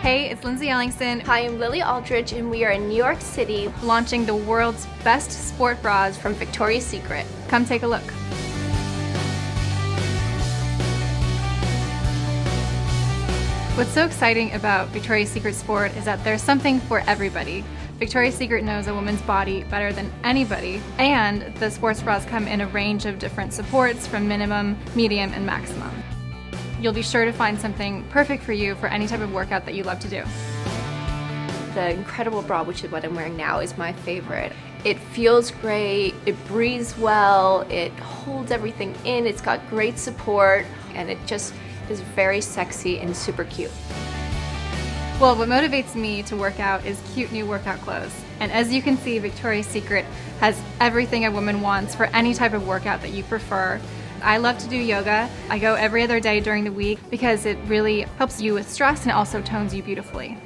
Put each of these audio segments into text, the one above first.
Hey, it's Lindsay Ellingson. Hi, I'm Lily Aldridge, and we are in New York City launching the world's best sport bras from Victoria's Secret. Come take a look. What's so exciting about Victoria's Secret Sport is that there's something for everybody. Victoria's Secret knows a woman's body better than anybody, and the sports bras come in a range of different supports from minimum, medium, and maximum. You'll be sure to find something perfect for you for any type of workout that you love to do. The incredible bra, which is what I'm wearing now, is my favorite. It feels great, it breathes well, it holds everything in, it's got great support, and it just is very sexy and super cute. Well, what motivates me to work out is cute new workout clothes. And as you can see, Victoria's Secret has everything a woman wants for any type of workout that you prefer. I love to do yoga. I go every other day during the week because it really helps you with stress and also tones you beautifully.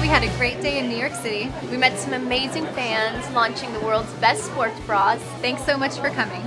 We had a great day in New York City. We met some amazing fans launching the world's best sports bras. Thanks so much for coming.